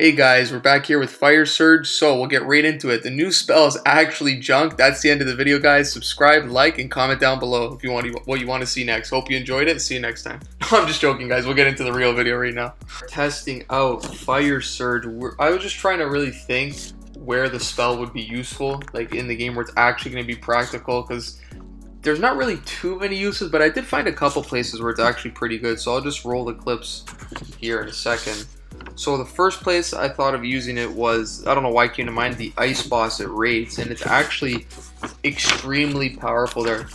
Hey guys, we're back here with Fire Surge, so we'll get right into it. The new spell is actually junk. That's the end of the video, guys. Subscribe, like, and comment down below if you want to, what you want to see next. Hope you enjoyed it. See you next time. I'm just joking, guys. We'll get into the real video right now. Testing out Fire Surge. We're, I was just trying to really think where the spell would be useful, like in the game where it's actually going to be practical, because there's not really too many uses, but I did find a couple places where it's actually pretty good. So I'll just roll the clips here in a second. So the first place I thought of using it was, I don't know why it came to mind, the Ice Boss at Raids, and it's actually extremely powerful there.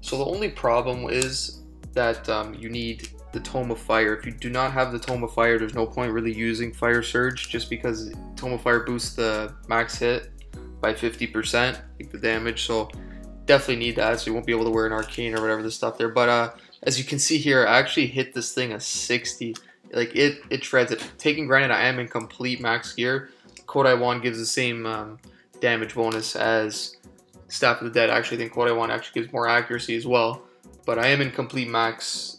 So the only problem is that um, you need the Tome of Fire. If you do not have the Tome of Fire, there's no point really using Fire Surge, just because Tome of Fire boosts the max hit by 50%, like the damage, so definitely need that, so you won't be able to wear an Arcane or whatever the stuff there. But uh, as you can see here, I actually hit this thing a 60 like it it shreds it. Taking granted, I am in complete max gear. Kodai Wand gives the same um, damage bonus as Staff of the Dead. I actually think Kodai Wand actually gives more accuracy as well. But I am in complete max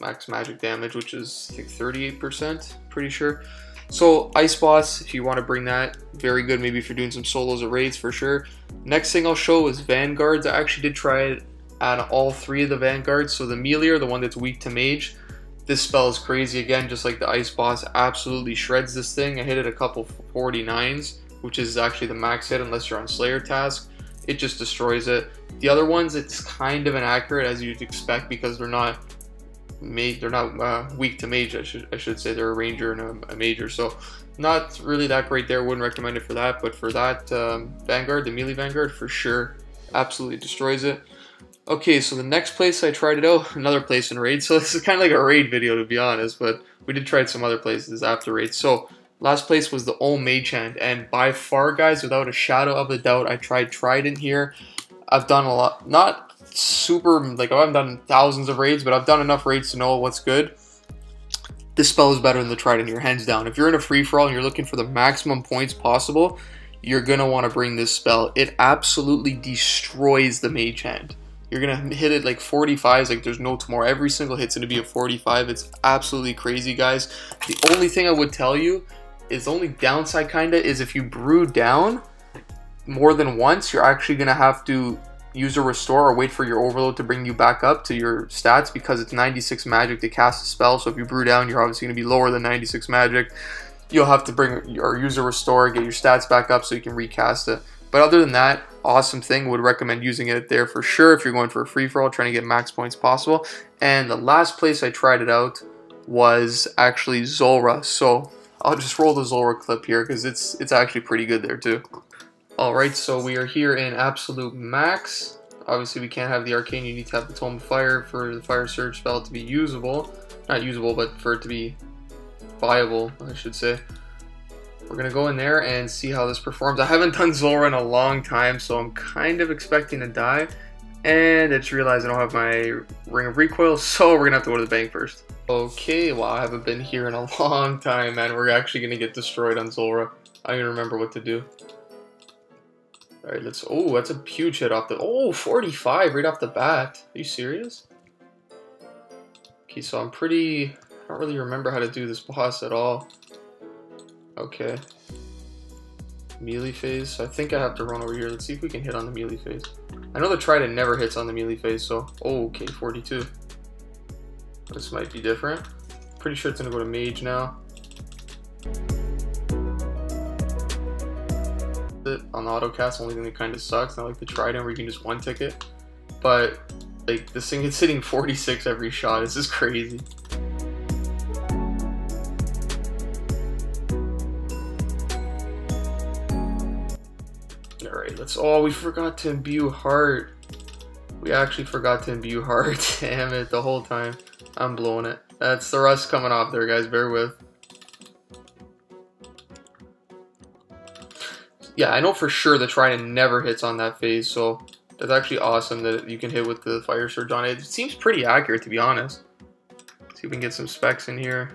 max magic damage, which is I think 38%, pretty sure. So Ice Boss, if you want to bring that, very good. Maybe if you're doing some solos or raids for sure. Next thing I'll show is Vanguards. I actually did try it on all three of the Vanguards. So the Melior, the one that's weak to Mage, this spell is crazy again, just like the Ice Boss absolutely shreds this thing. I hit it a couple 49s, which is actually the max hit unless you're on Slayer task. It just destroys it. The other ones, it's kind of inaccurate as you'd expect because they're not they're not uh, weak to mage. I should I should say they're a ranger and a, a, major, so not really that great there. Wouldn't recommend it for that, but for that um, Vanguard, the melee Vanguard, for sure, absolutely destroys it. Okay, so the next place I tried it out, another place in Raid. So this is kind of like a Raid video to be honest, but we did try some other places after Raid. So last place was the Olm Mage Hand, and by far, guys, without a shadow of a doubt, I tried Trident here. I've done a lot, not super, like I haven't done thousands of raids, but I've done enough raids to know what's good. This spell is better than the Trident here, hands down. If you're in a free-for-all and you're looking for the maximum points possible, you're going to want to bring this spell. It absolutely destroys the Mage Hand. You're gonna hit it like 45s like there's no tomorrow. Every single hit's gonna be a 45. It's absolutely crazy, guys. The only thing I would tell you is the only downside kinda is if you brew down more than once, you're actually gonna have to use a restore or wait for your overload to bring you back up to your stats because it's 96 magic to cast a spell. So if you brew down, you're obviously gonna be lower than 96 magic. You'll have to bring or use a restore, get your stats back up so you can recast it. But other than that, awesome thing. Would recommend using it there for sure if you're going for a free-for-all, trying to get max points possible. And the last place I tried it out was actually Zulrah. So I'll just roll the Zulrah clip here because it's it's actually pretty good there too. Alright, so we are here in absolute max. Obviously we can't have the arcane, you need to have the Tome of Fire for the Fire Surge spell to be usable. Not usable, but for it to be viable, I should say. We're going to go in there and see how this performs. I haven't done Zulrah in a long time, so I'm kind of expecting to die. And it's realized I don't have my Ring of Recoil, so we're going to have to go to the bank first. Okay, well, I haven't been here in a long time, man. We're actually going to get destroyed on Zulrah. I don't even remember what to do. Alright, let's... Oh, that's a huge hit off the... Oh, 45 right off the bat. Are you serious? Okay, so I'm pretty... I don't really remember how to do this boss at all. Okay. Melee phase. I think I have to run over here. Let's see if we can hit on the melee phase. I know the Trident never hits on the melee phase, so... Oh, okay, 42. This might be different. Pretty sure it's going to go to Mage now. On the auto cast, only thing that kind of sucks. Not like the Trident where you can just one ticket. But, like, this thing is hitting 46 every shot. This is crazy. Alright, let's... Oh, we forgot to imbue heart. We actually forgot to imbue heart. Damn it, the whole time. I'm blowing it. That's the rust coming off there, guys. Bear with. Yeah, I know for sure the Trident never hits on that phase, so that's actually awesome that you can hit with the Fire Surge on it. It seems pretty accurate, to be honest. Let's see if we can get some specs in here.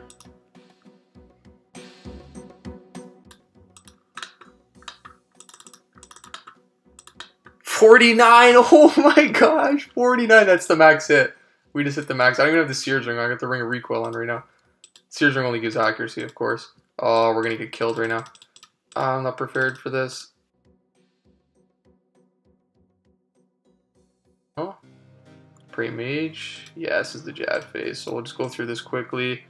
49! Oh my gosh! 49! That's the max hit. We just hit the max. I don't even have the Seers Ring. I got the Ring of Recoil on right now. Seers Ring only gives accuracy, of course. Oh, we're gonna get killed right now. I'm not prepared for this. Oh, pre-mage. Yeah, this is the Jad phase. So we'll just go through this quickly.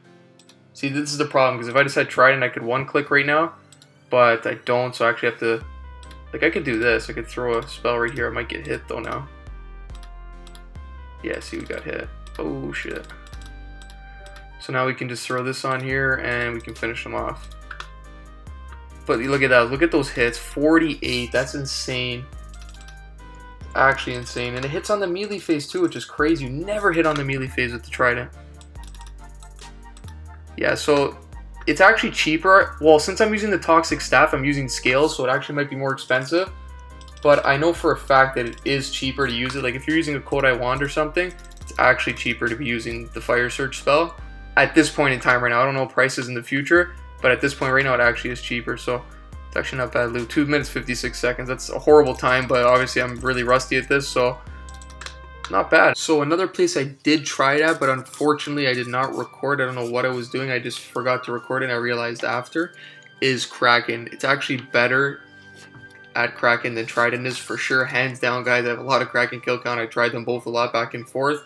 See, this is the problem because if I decide Trident, I could one click right now, but I don't. So I actually have to, like, I could do this. I could throw a spell right here. I might get hit though now. Yeah, see, we got hit. Oh shit. So now we can just throw this on here and we can finish them off. But look at that. Look at those hits. 48. That's insane. Actually insane. And it hits on the melee phase too, which is crazy. You never hit on the melee phase with the Trident. Yeah, so it's actually cheaper. Well, since I'm using the Toxic Staff, I'm using Scales, so it actually might be more expensive. But I know for a fact that it is cheaper to use it. Like if you're using a Kodai Wand or something, it's actually cheaper to be using the Fire Surge spell at this point in time right now. I don't know prices in the future, but at this point right now, it actually is cheaper. So it's actually not bad loot. 2 minutes 56 seconds. That's a horrible time, but obviously I'm really rusty at this, so not bad. So another place I did try it at, but unfortunately I did not record. I don't know what I was doing. I just forgot to record and I realized after, is Kraken. It's actually better at Kraken than Trident is for sure. Hands down, guys. I have a lot of Kraken kill count. I tried them both a lot back and forth.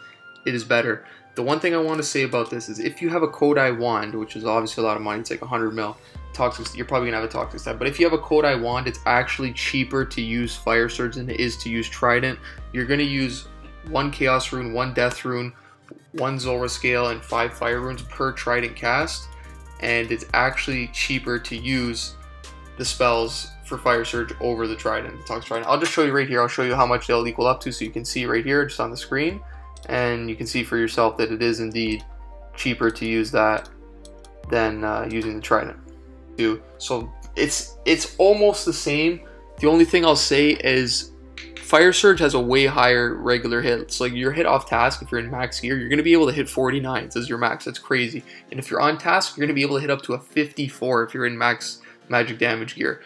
It is better. The one thing I want to say about this is if you have a Kodai wand, which is obviously a lot of money, it's like 100 mil, toxic, you're probably gonna have a toxic stat. But if you have a Kodai wand, it's actually cheaper to use Fire Surge than it is to use Trident. You're gonna use one Chaos Rune, one Death Rune, one Zulrah Scale, and five Fire Runes per Trident cast, and it's actually cheaper to use the spells for Fire Surge over the Trident, the Toxic Trident. I'll just show you right here. I'll show you how much they'll equal up to so you can see right here just on the screen and you can see for yourself that it is indeed cheaper to use that than uh, using the Trident. So it's it's almost the same. The only thing I'll say is Fire Surge has a way higher regular hit. So like your hit off task, if you're in max gear, you're going to be able to hit 49 as your max. That's crazy. And if you're on task, you're going to be able to hit up to a 54 if you're in max magic damage gear.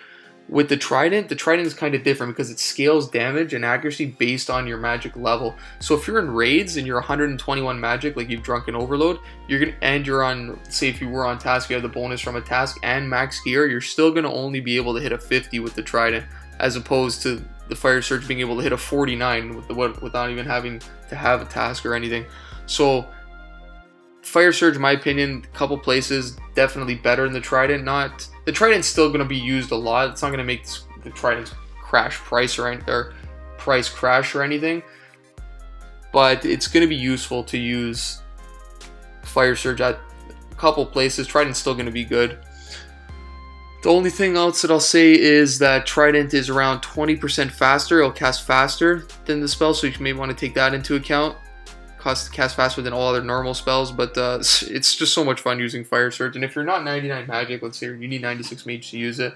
With the Trident, the Trident is kind of different because it scales damage and accuracy based on your magic level. So if you're in raids and you're 121 magic, like you've drunk an overload, you're gonna and you're on say if you were on task, you have the bonus from a task and max gear, you're still gonna only be able to hit a 50 with the Trident, as opposed to the Fire Surge being able to hit a 49 with the, without even having to have a task or anything. So Fire Surge, in my opinion, a couple places definitely better than the Trident. Not the Trident's still going to be used a lot. It's not going to make the Trident's crash price or, or price crash or anything, but it's going to be useful to use Fire Surge at a couple places. Trident's still going to be good. The only thing else that I'll say is that Trident is around 20% faster. It'll cast faster than the spell, so you may want to take that into account cost cast faster than all other normal spells, but uh, it's just so much fun using Fire Surge. And if you're not 99 magic, let's say you need 96 mage to use it,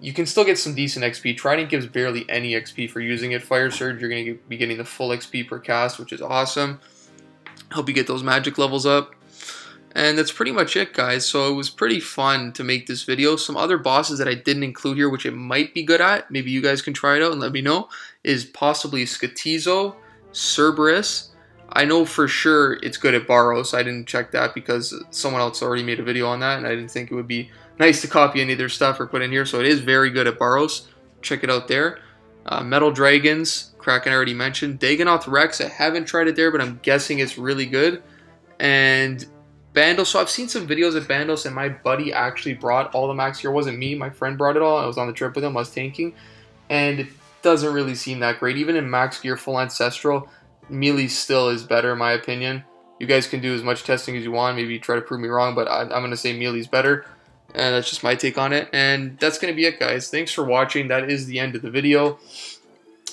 you can still get some decent XP. Trident gives barely any XP for using it. Fire Surge, you're going to be getting the full XP per cast, which is awesome. Help you get those magic levels up. And that's pretty much it, guys. So it was pretty fun to make this video. Some other bosses that I didn't include here, which it might be good at, maybe you guys can try it out and let me know, is possibly Skotizo, Cerberus, I know for sure it's good at Barrows. I didn't check that because someone else already made a video on that, and I didn't think it would be nice to copy any of their stuff or put in here. So it is very good at Barrows. Check it out there. Uh, Metal Dragons, Kraken I already mentioned. Dagannoth Rex, I haven't tried it there, but I'm guessing it's really good. And Bandos, so I've seen some videos of Bandos, and my buddy actually brought all the max gear. It wasn't me, my friend brought it all. I was on the trip with him, I was tanking. And it doesn't really seem that great. Even in max gear full ancestral, melee still is better in my opinion. You guys can do as much testing as you want. Maybe try to prove me wrong, but I, am going to say melee's better. And that's just my take on it. And that's going to be it, guys. Thanks for watching. That is the end of the video.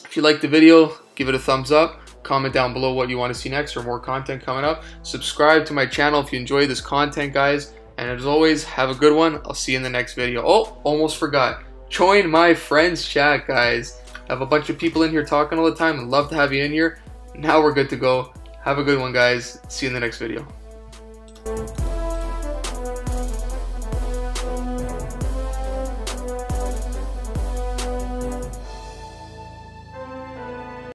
If you like the video, give it a thumbs up. Comment down below what you want to see next or more content coming up. Subscribe to my channel if you enjoy this content, guys. And as always, have a good one. I'll see you in the next video. Oh, almost forgot. Join my friends chat, guys. I have a bunch of people in here talking all the time. I'd love to have you in here now we're good to go. Have a good one, guys. See you in the next video.